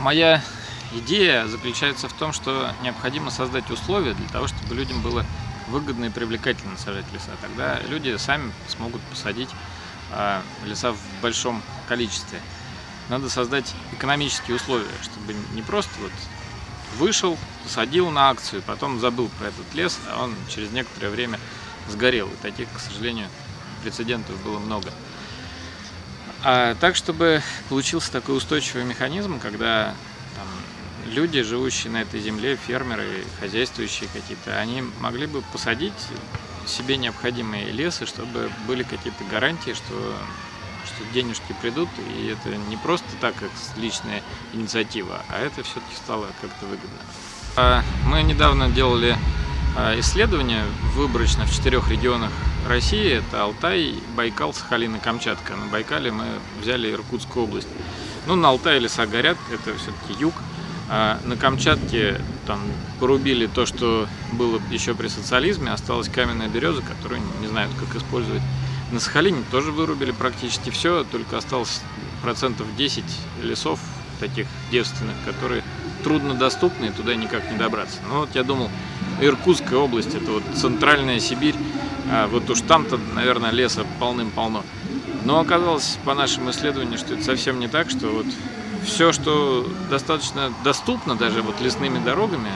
моя идея заключается в том, что необходимо создать условия для того, чтобы людям было выгодно и привлекательно сажать леса. Тогда люди сами смогут посадить а, леса в большом количестве. Надо создать экономические условия, чтобы не просто вот вышел, посадил на акцию, потом забыл про этот лес, а он через некоторое время сгорел. И таких, к сожалению, прецедентов было много. А так, чтобы получился такой устойчивый механизм, когда там, люди, живущие на этой земле, фермеры, хозяйствующие какие-то, они могли бы посадить себе необходимые лесы, чтобы были какие-то гарантии, что, что денежки придут, и это не просто так, как личная инициатива, а это все-таки стало как-то выгодно. А мы недавно делали исследования выборочно в четырех регионах России. Это Алтай, Байкал, Сахалин и Камчатка. На Байкале мы взяли Иркутскую область. Ну, на Алтае леса горят, это все-таки юг. А на Камчатке там порубили то, что было еще при социализме, осталась каменная береза, которую не знают, как использовать. На Сахалине тоже вырубили практически все, только осталось процентов 10 лесов таких девственных, которые труднодоступны, и туда никак не добраться. Ну вот я думал, Иркутская область, это вот центральная Сибирь, а вот уж там-то, наверное, леса полным-полно. Но оказалось по нашим исследованиям, что это совсем не так, что вот все, что достаточно доступно даже вот лесными дорогами,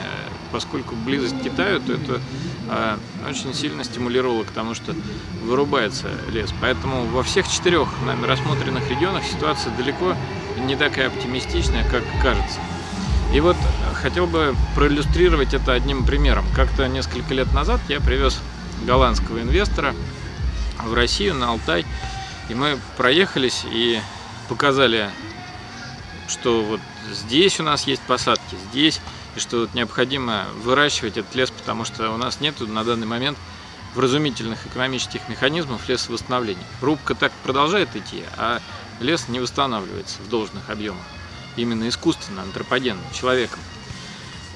поскольку близость к Китаю, то это э, очень сильно стимулировало к тому, что вырубается лес. Поэтому во всех четырех нами рассмотренных регионах ситуация далеко не такая оптимистичная, как кажется. И вот хотел бы проиллюстрировать это одним примером. Как-то несколько лет назад я привез голландского инвестора в Россию, на Алтай, и мы проехались и показали что вот здесь у нас есть посадки, здесь, и что вот необходимо выращивать этот лес, потому что у нас нет на данный момент вразумительных экономических механизмов лесовосстановления. Рубка так продолжает идти, а лес не восстанавливается в должных объемах. Именно искусственно, антропогенно, человеком.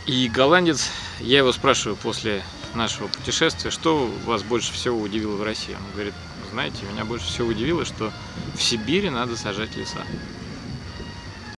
И голландец, я его спрашиваю после нашего путешествия, что вас больше всего удивило в России? Он говорит, знаете, меня больше всего удивило, что в Сибири надо сажать леса.